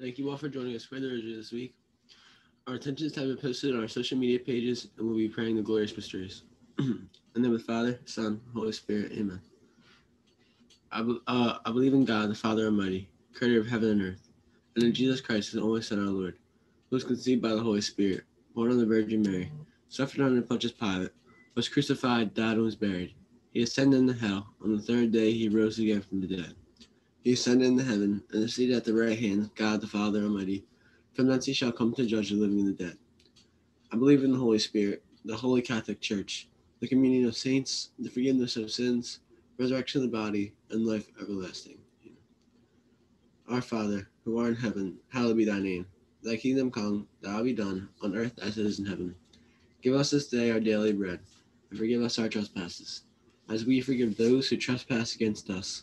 Thank you all for joining us for the Rosary this week. Our intentions have been posted on our social media pages, and we'll be praying the glorious mysteries. and then with Father, Son, Holy Spirit, Amen. I, be- uh, I believe in God, the Father Almighty, creator of heaven and earth, and in Jesus Christ, his only Son, our Lord, who was conceived by the Holy Spirit, born of the Virgin Mary, suffered under Pontius Pilate, was crucified, died, and was buried. He ascended into hell. On the third day, he rose again from the dead. He ascended into heaven, and is seated at the right hand of God, the Father Almighty. From thence he shall come to judge the living and the dead. I believe in the Holy Spirit, the Holy Catholic Church, the communion of saints, the forgiveness of sins, resurrection of the body, and life everlasting. Our Father, who art in heaven, hallowed be thy name. Thy kingdom come, thy will be done, on earth as it is in heaven. Give us this day our daily bread, and forgive us our trespasses, as we forgive those who trespass against us.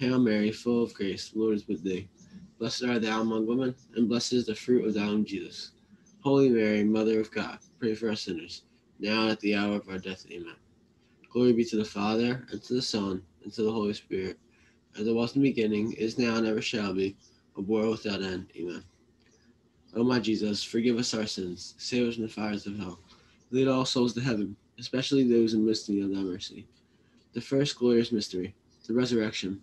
Hail Mary, full of grace, the Lord is with thee. Blessed art thou among women, and blessed is the fruit of thy womb, Jesus. Holy Mary, Mother of God, pray for us sinners, now and at the hour of our death. Amen. Glory be to the Father, and to the Son, and to the Holy Spirit, as it was in the beginning, is now, and ever shall be, a world without end. Amen. O my Jesus, forgive us our sins, save us from the fires of hell. Lead all souls to heaven, especially those in need of thy mercy. The first glorious mystery, the resurrection.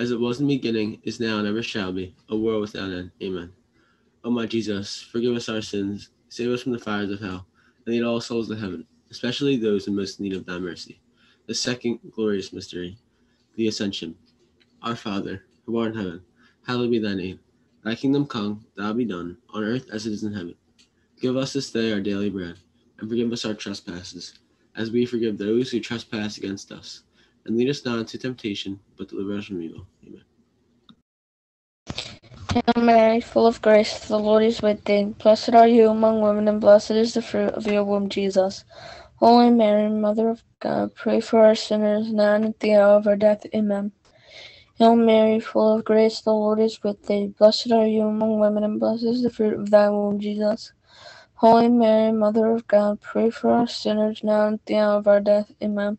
as it was in the beginning, is now, and ever shall be, a world without end. Amen. O my Jesus, forgive us our sins, save us from the fires of hell, and lead all souls to heaven, especially those in most need of thy mercy. The second glorious mystery, the Ascension. Our Father, who art in heaven, hallowed be thy name. Thy kingdom come, thy will be done, on earth as it is in heaven. Give us this day our daily bread, and forgive us our trespasses, as we forgive those who trespass against us. And lead us not into temptation, but deliver us from evil. Amen. Hail Mary, full of grace, the Lord is with thee. Blessed are you among women, and blessed is the fruit of your womb, Jesus. Holy Mary, Mother of God, pray for us sinners now and at the hour of our death. Amen. Hail Mary, full of grace, the Lord is with thee. Blessed are you among women, and blessed is the fruit of thy womb, Jesus. Holy Mary, Mother of God, pray for us sinners now and at the hour of our death. Amen.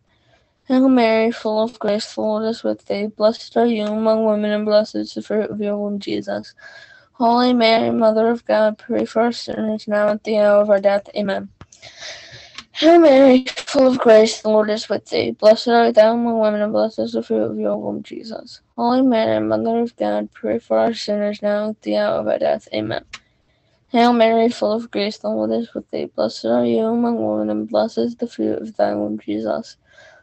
Hail Mary, full of grace, the Lord is with thee. Blessed are you among women, and blessed is the fruit of your womb, Jesus. Holy Mary, Mother of God, pray for us sinners now at the hour of our death. Amen. Hail Mary, full of grace, the Lord is with thee. Blessed art thou among women, and blessed is the fruit of your womb, Jesus. Holy Mary, Mother of God, pray for us sinners now at the hour of our death. Amen. Hail Mary, full of grace, the Lord is with thee. Blessed are you among women, and blessed is the fruit of thy womb, Jesus.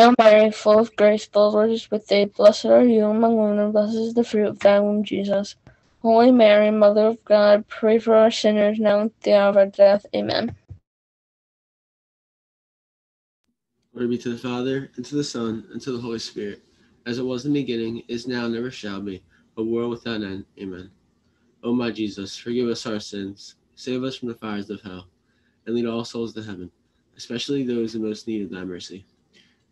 Hail Mary, full of grace, the Lord is with thee. Blessed are you among women, and blessed is the fruit of thy womb, Jesus. Holy Mary, Mother of God, pray for us sinners now and at the hour of our death. Amen. Glory be to the Father, and to the Son, and to the Holy Spirit, as it was in the beginning, is now, and never shall be, a world without end. Amen. O my Jesus, forgive us our sins, save us from the fires of hell, and lead all souls to heaven, especially those in most need of thy mercy.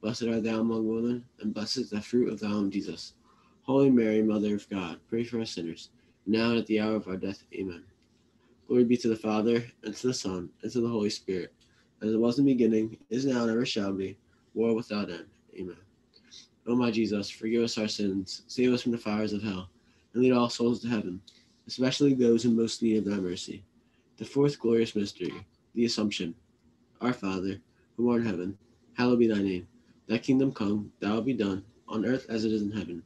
Blessed art thou among women, and blessed is the fruit of thy womb, Jesus. Holy Mary, Mother of God, pray for us sinners, now and at the hour of our death. Amen. Glory be to the Father, and to the Son, and to the Holy Spirit, as it was in the beginning, is now, and ever shall be, world without end. Amen. O my Jesus, forgive us our sins, save us from the fires of hell, and lead all souls to heaven, especially those in most need of thy mercy. The fourth glorious mystery, the Assumption. Our Father, who art in heaven, hallowed be thy name. Thy kingdom come, will be done, on earth as it is in heaven.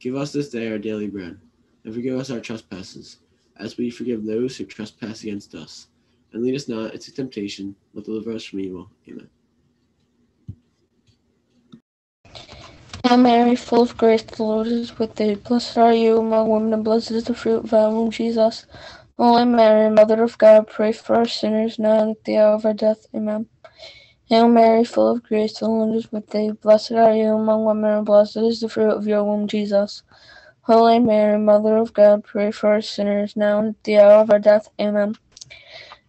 Give us this day our daily bread, and forgive us our trespasses, as we forgive those who trespass against us. And lead us not into temptation, but deliver us from evil. Amen. Hail Mary, full of grace, the Lord is with thee. Blessed are you among women, and blessed is the fruit of thy womb, Jesus. Holy Mary, Mother of God, pray for us sinners now and at the hour of our death. Amen. Hail Mary, full of grace, the Lord is with thee. Blessed are you among women, and blessed is the fruit of your womb, Jesus. Holy Mary, Mother of God, pray for us sinners now and at the hour of our death. Amen.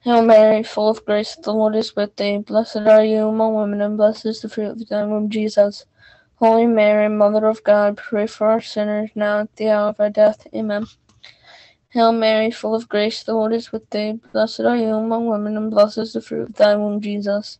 Hail Mary, full of grace, the Lord is with thee. Blessed are you among women, and blessed is the fruit of thy womb, Jesus. Holy Mary, Mother of God, pray for us sinners now and at the hour of our death. Amen. Hail Mary, full of grace, the Lord is with thee. Blessed are you among women, and blessed is the fruit of thy womb, Jesus.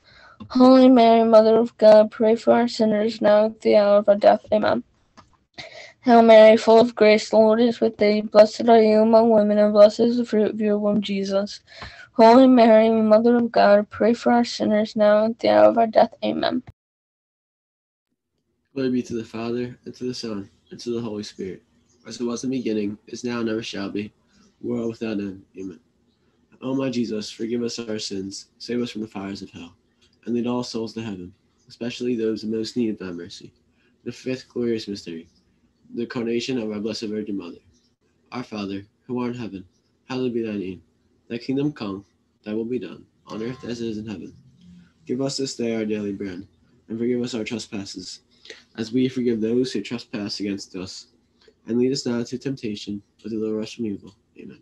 Holy Mary, Mother of God, pray for our sinners now at the hour of our death. Amen. Hail Mary, full of grace, the Lord is with thee. Blessed are you among women, and blessed is the fruit of your womb, Jesus. Holy Mary, Mother of God, pray for our sinners now at the hour of our death. Amen. Glory be to the Father, and to the Son, and to the Holy Spirit, as it was in the beginning, is now, and ever shall be, world without end. Amen. O my Jesus, forgive us our sins, save us from the fires of hell, and lead all souls to heaven, especially those in most need of thy mercy. The fifth glorious mystery, the coronation of our Blessed Virgin Mother. Our Father, who art in heaven, hallowed be thy name. Thy kingdom come, thy will be done, on earth as it is in heaven. Give us this day our daily bread, and forgive us our trespasses, as we forgive those who trespass against us. And lead us not into temptation, but deliver us from evil. Amen.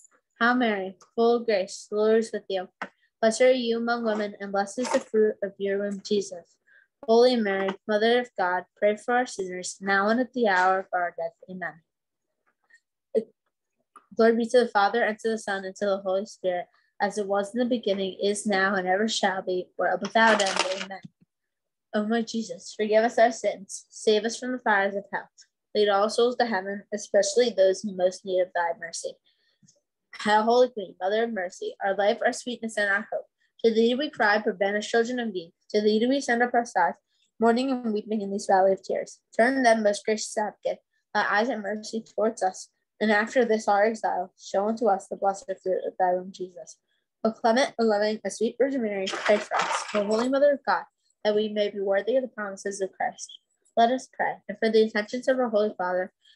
Hail Mary, full of grace, the Lord is with you. Blessed are you among women, and blessed is the fruit of your womb, Jesus. Holy Mary, Mother of God, pray for our sinners, now and at the hour of our death. Amen. Glory be to the Father, and to the Son, and to the Holy Spirit, as it was in the beginning, is now, and ever shall be, world without end. Amen. O my Jesus, forgive us our sins, save us from the fires of hell, lead all souls to heaven, especially those in most need of thy mercy. Holy Queen, Mother of Mercy, our life, our sweetness, and our hope. To thee we cry, poor banished children of Eve. To thee do we send up our sighs, mourning and weeping in this valley of tears. Turn then, most gracious advocate, thy eyes and mercy towards us, and after this our exile, show unto us the blessed fruit of thy womb, Jesus. O clement, O loving, O sweet Virgin Mary, pray for us. O Holy Mother of God, that we may be worthy of the promises of Christ. Let us pray, and for the intentions of our Holy Father,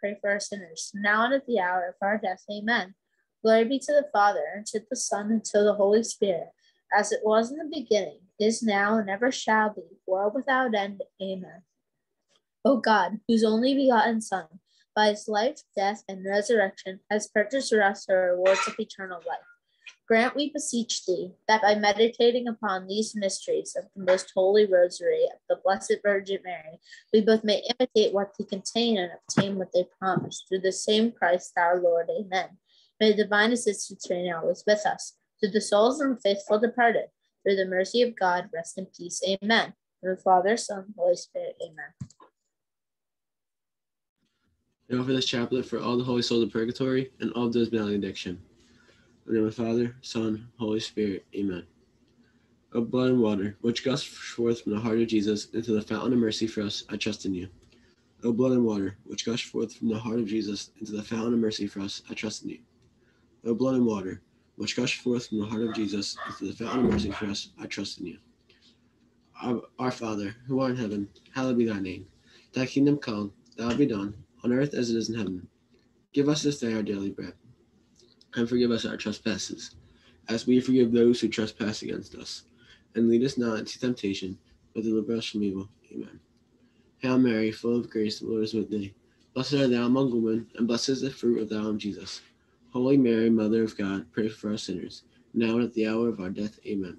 pray for our sinners, now and at the hour of our death. Amen. Glory be to the Father, and to the Son, and to the Holy Spirit, as it was in the beginning, is now, and ever shall be, world without end. Amen. O God, whose only begotten Son, by his life, death, and resurrection, has purchased for us the rewards of eternal life. Grant, we beseech thee, that by meditating upon these mysteries of the most holy rosary of the Blessed Virgin Mary, we both may imitate what they contain and obtain what they promise. Through the same Christ our Lord. Amen. May the divine assistance reign always with us. To the souls of the faithful departed, through the mercy of God, rest in peace. Amen. In the Father, Son, Holy Spirit. Amen. And offer this chaplet for all the holy souls of purgatory and all those battling addiction. In the name of the Father, Son, Holy Spirit. Amen. O blood and water, which gushed forth from the heart of Jesus into the fountain of mercy for us, I trust in you. O blood and water, which gushed forth from the heart of Jesus into the fountain of mercy for us, I trust in you. O blood and water, which gushed forth from the heart of Jesus into the fountain of mercy for us, I trust in you. Our, our Father, who art in heaven, hallowed be thy name. Thy kingdom come, thy will be done, on earth as it is in heaven. Give us this day our daily bread, and forgive us our trespasses, as we forgive those who trespass against us. And lead us not into temptation, but deliver us from evil. Amen. Hail Mary, full of grace, the Lord is with thee. Blessed art thou among women, and blessed is the fruit of thy womb, Jesus. Holy Mary, Mother of God, pray for us sinners, now and at the hour of our death. Amen.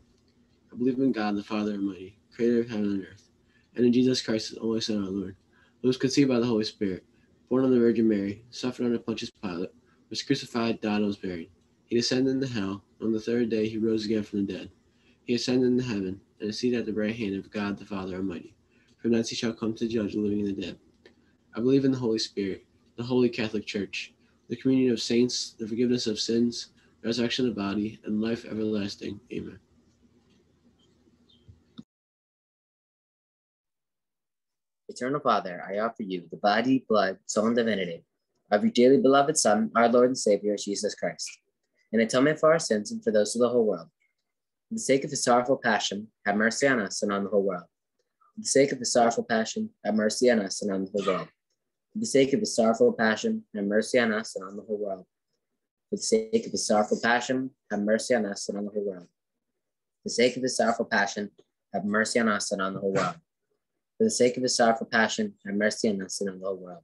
I believe in God, the Father Almighty, creator of heaven and earth, and in Jesus Christ, his only Son, our Lord, who was conceived by the Holy Spirit, born of the Virgin Mary, suffered under Pontius Pilate, was crucified, died, and was buried. He descended into hell. On the third day, he rose again from the dead. He ascended into heaven, and is seated at the right hand of God, the Father Almighty. From thence he shall come to judge the living and the dead. I believe in the Holy Spirit, the Holy Catholic Church, the communion of saints, the forgiveness of sins, resurrection of body, and life everlasting. Amen. Eternal Father, I offer you the body, blood, soul, and divinity of your dearly beloved Son, our Lord and Savior, Jesus Christ, in atonement for our sins and for those of the whole world. For the sake of his sorrowful passion, have mercy on us and on the whole world. For the sake of his sorrowful passion, have mercy on us and on the whole world. For the sake of his sorrowful passion, have mercy on us and on the whole world. For the sake of his sorrowful passion, have mercy on us and on the whole world. For the sake of his sorrowful passion, have mercy on us and on the whole world. For the sake of his sorrowful passion, have mercy on us and on the whole world.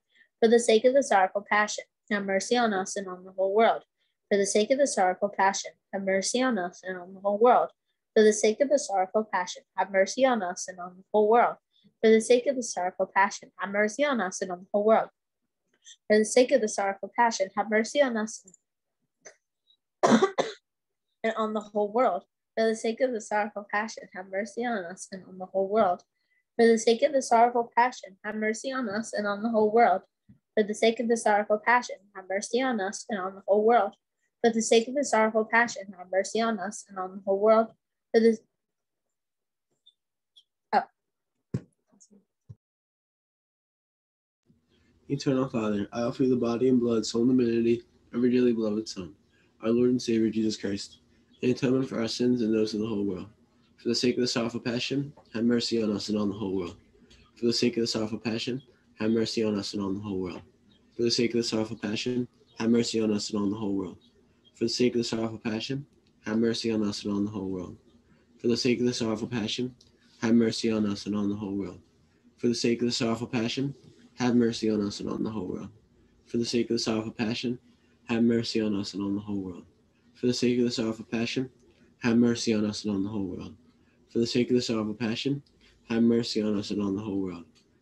For the sake of the sorrowful passion, have mercy on us and on the whole world. For the sake of the sorrowful passion, have mercy on us and on the whole world. For the sake of the sorrowful passion, have mercy on us and on the whole world. For the sake of the sorrowful passion, have mercy on us and on the whole world. For the sake of the sorrowful passion, have mercy on us and on the whole world. For the sake of the sorrowful passion, have mercy on us and on the whole world. For the sake of the sorrowful passion, have mercy on us and on the whole world. For the sake of the sorrowful passion, have mercy on us and on the whole world. For the sake of the sorrowful passion, have mercy on us and on the whole world. For the oh. Eternal Father, I offer you the body and blood, soul, and divinity of dearly beloved Son, our Lord and Savior Jesus Christ, in atonement for our sins and those of the whole world. For the sake of the sorrowful passion, have mercy on us and on the whole world. For the sake of the sorrowful passion, have mercy on us and on the whole world. For the sake of the sorrowful passion, have mercy on us and on the whole world. For the sake of the sorrowful passion, have mercy on us and on the whole world. For the sake of the sorrowful passion, have mercy on us and on the whole world. For the sake of the sorrowful passion, have mercy on us and on the whole world. For the sake of the sorrowful passion, have mercy on us and on the whole world. For the sake of the sorrowful passion, have mercy on us and on the whole world. For the sake of the sorrowful passion, have mercy on us and on the whole world.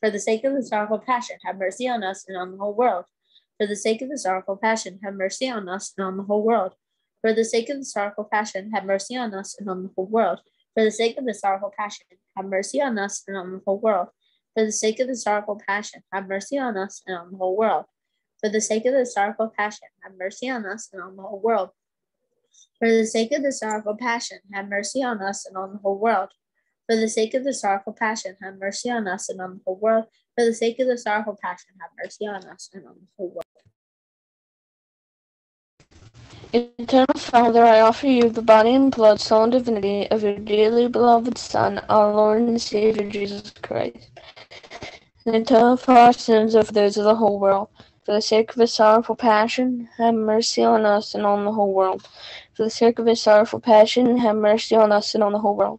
For the sake of the sorrowful passion, have mercy on us and on the whole world. For the sake of the sorrowful passion, have mercy on us and on the whole world. For the sake of the sorrowful passion, have mercy on us and on the whole world. For the sake of the sorrowful passion, have mercy on us and on the whole world. For the sake of the sorrowful passion, have mercy on us and on the whole world. For the sake of the sorrowful passion, have mercy on us and on the whole world. For the sake of the sorrowful passion, have mercy on us and on the whole world. For the sake of the sorrowful passion, have mercy on us and on the whole world. For the sake of the sorrowful passion, have mercy on us and on the whole world. Eternal Father, I offer you the body and blood, soul and divinity of your dearly beloved Son, our Lord and Savior Jesus Christ, and atone for our sins for those of the whole world. For the sake of his sorrowful passion, have mercy on us and on the whole world. For the sake of his sorrowful passion, have mercy on us and on the whole world.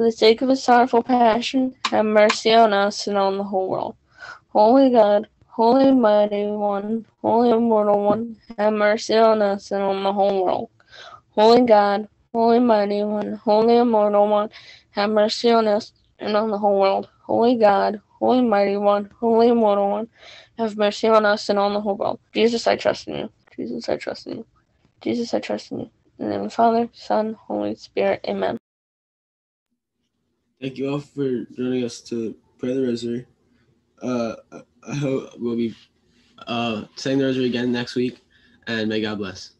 For the sake of his sorrowful passion, have mercy on us and on the whole world. Holy God, Holy Mighty One, Holy Immortal One, have mercy on us and on the whole world. Holy God, Holy Mighty One, Holy Immortal One, have mercy on us and on the whole world. Holy God, Holy Mighty One, Holy Immortal One, have mercy on us and on the whole world. Jesus, I trust in you. Jesus, I trust in you. Jesus, I trust in you. In the name of the Father, Son, Holy Spirit. Amen. Thank you all for joining us to pray the rosary. Uh, I hope we'll be uh, saying the rosary again next week, and may God bless.